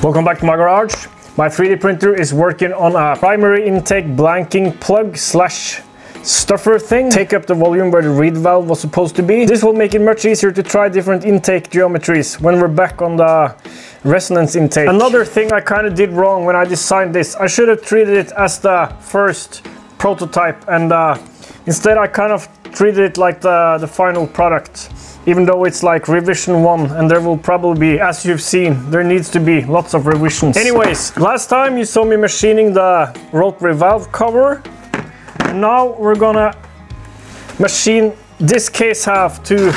Welcome back to my garage. My 3D printer is working on a primary intake blanking plug slash stuffer thing. Take up the volume where the reed valve was supposed to be. This will make it much easier to try different intake geometries when we're back on the resonance intake. Another thing I kind of did wrong when I designed this, I should have treated it as the first prototype and uh, instead I kind of treated it like the, the final product even though it's like revision one and there will probably be, as you've seen, there needs to be lots of revisions. Anyways, last time you saw me machining the rotary valve cover. Now we're gonna machine this case half to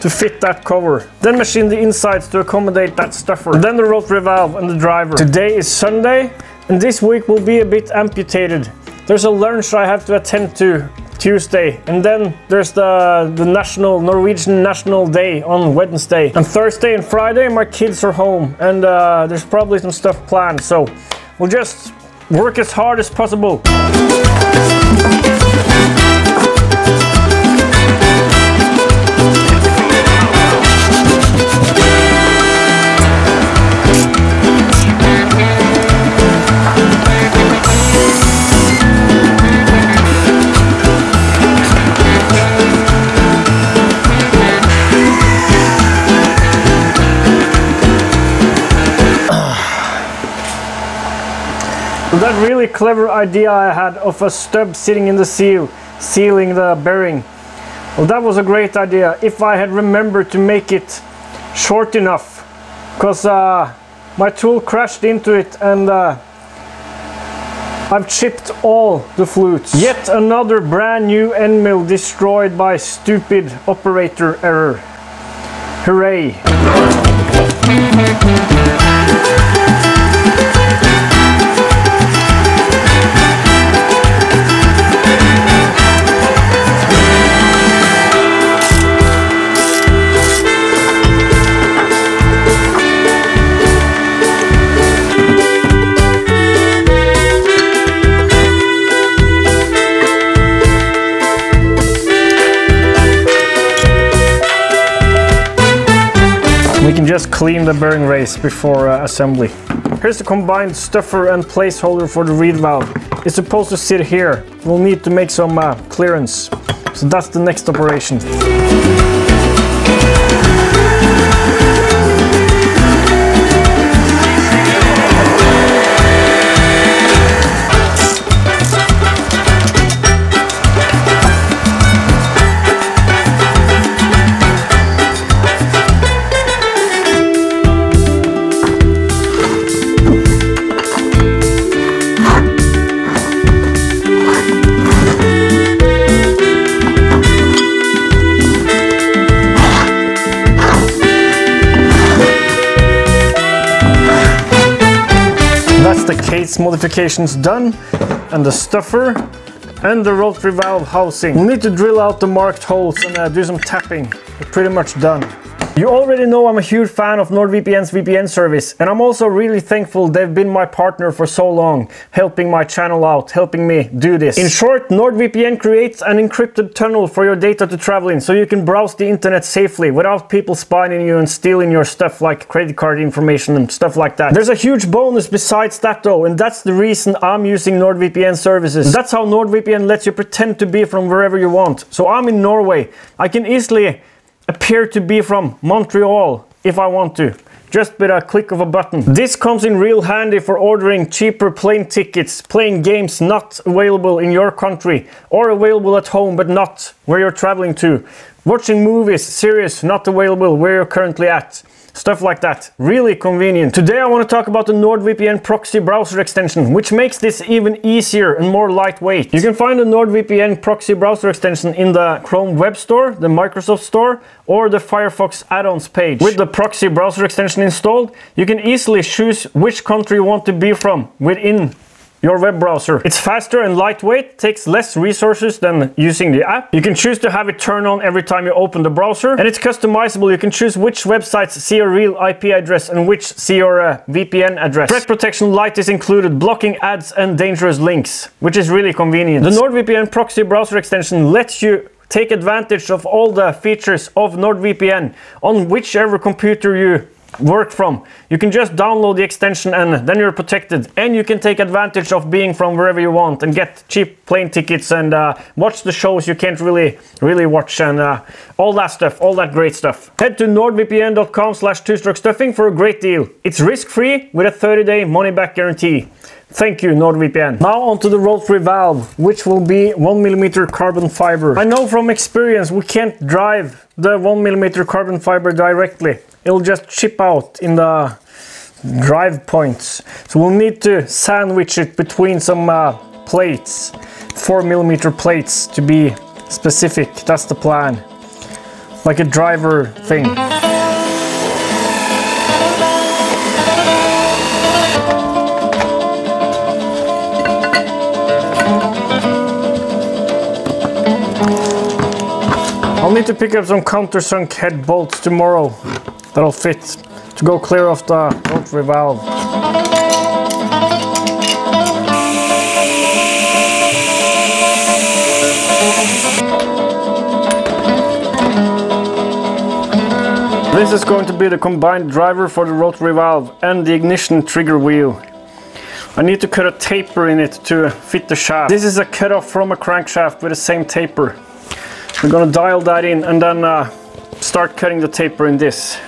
to fit that cover. Then machine the insides to accommodate that stuffer. Then the rotary valve and the driver. Today is Sunday and this week will be a bit amputated. There's a lunch I have to attend to Tuesday. And then there's the, the national Norwegian National Day on Wednesday. And Thursday and Friday, my kids are home and uh, there's probably some stuff planned. So we'll just work as hard as possible. That really clever idea I had of a stub sitting in the seal, sealing the bearing. Well, that was a great idea if I had remembered to make it short enough because uh, my tool crashed into it and uh, I've chipped all the flutes. Yet another brand new end mill destroyed by stupid operator error. Hooray! Just clean the bearing race before uh, assembly. Here's the combined stuffer and placeholder for the reed valve. It's supposed to sit here. We'll need to make some uh, clearance. So that's the next operation. That's the case modifications done and the stuffer and the rotary valve housing. We'll need to drill out the marked holes and uh, do some tapping. We're pretty much done. You already know I'm a huge fan of NordVPN's VPN service and I'm also really thankful they've been my partner for so long, helping my channel out, helping me do this. In short, NordVPN creates an encrypted tunnel for your data to travel in so you can browse the internet safely without people spying you and stealing your stuff like credit card information and stuff like that. There's a huge bonus besides that though and that's the reason I'm using NordVPN services. That's how NordVPN lets you pretend to be from wherever you want. So I'm in Norway. I can easily appear to be from Montreal if I want to just with a click of a button. This comes in real handy for ordering cheaper plane tickets, playing games not available in your country or available at home but not where you're traveling to, watching movies, series not available where you're currently at. Stuff like that. Really convenient. Today I want to talk about the NordVPN proxy browser extension, which makes this even easier and more lightweight. You can find the NordVPN proxy browser extension in the Chrome Web Store, the Microsoft Store, or the Firefox add-ons page. With the proxy browser extension installed, you can easily choose which country you want to be from within your web browser. It's faster and lightweight, takes less resources than using the app. You can choose to have it turn on every time you open the browser and it's customizable. You can choose which websites see your real IP address and which see your uh, VPN address. Threat protection Lite is included, blocking ads and dangerous links, which is really convenient. The NordVPN proxy browser extension lets you take advantage of all the features of NordVPN on whichever computer you work from. You can just download the extension and then you're protected. And you can take advantage of being from wherever you want and get cheap plane tickets and uh, watch the shows you can't really, really watch and uh, all that stuff, all that great stuff. Head to nordvpn.com slash two-stroke stuffing for a great deal. It's risk-free with a 30-day money-back guarantee. Thank you, NordVPN. Now onto the rotary valve, which will be 1mm carbon fiber. I know from experience we can't drive the 1mm carbon fiber directly. It'll just chip out in the drive points. So we'll need to sandwich it between some uh, plates, 4mm plates to be specific. That's the plan. Like a driver thing. I'll need to pick up some countersunk head bolts tomorrow that'll fit to go clear off the rotary valve. This is going to be the combined driver for the rotary valve and the ignition trigger wheel. I need to cut a taper in it to fit the shaft. This is a cutoff from a crankshaft with the same taper. We're gonna dial that in and then uh, start cutting the taper in this.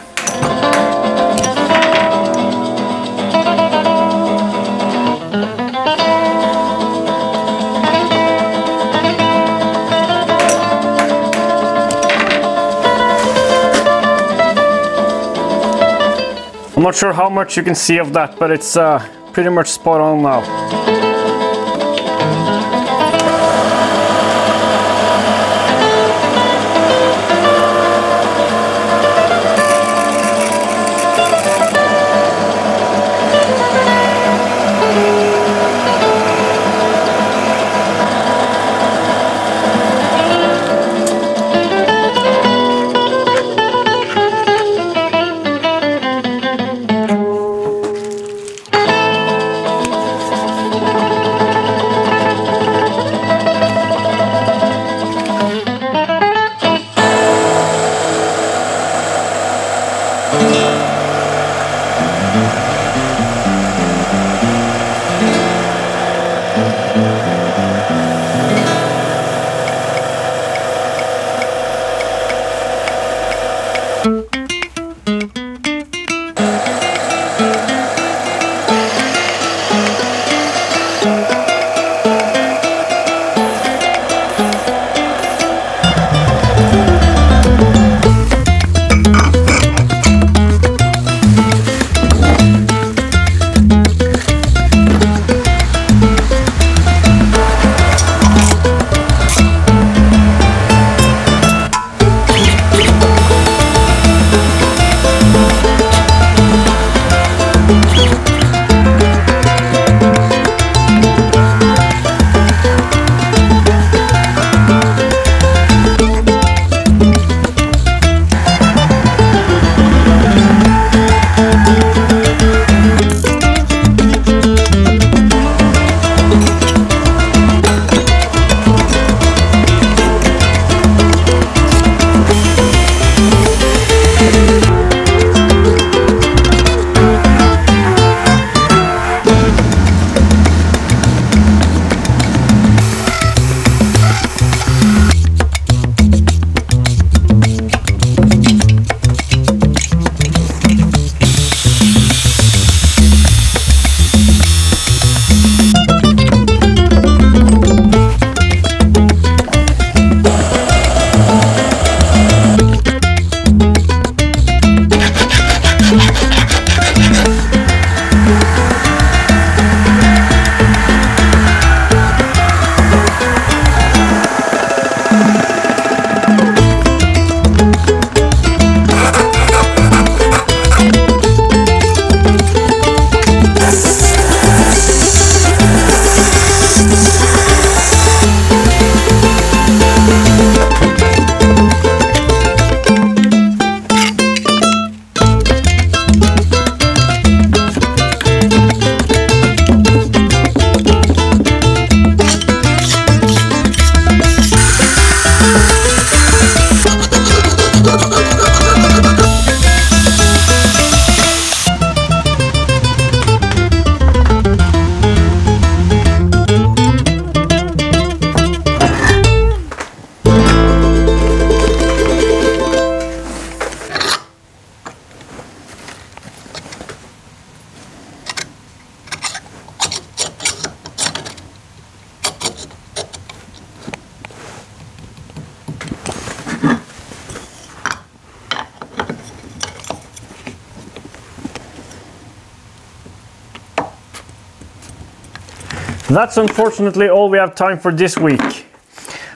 I'm not sure how much you can see of that, but it's uh, pretty much spot on now. That's unfortunately all we have time for this week.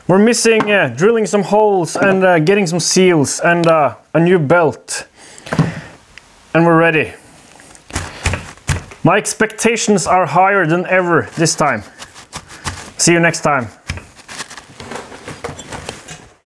We're missing uh, drilling some holes and uh, getting some seals and uh, a new belt. And we're ready. My expectations are higher than ever this time. See you next time.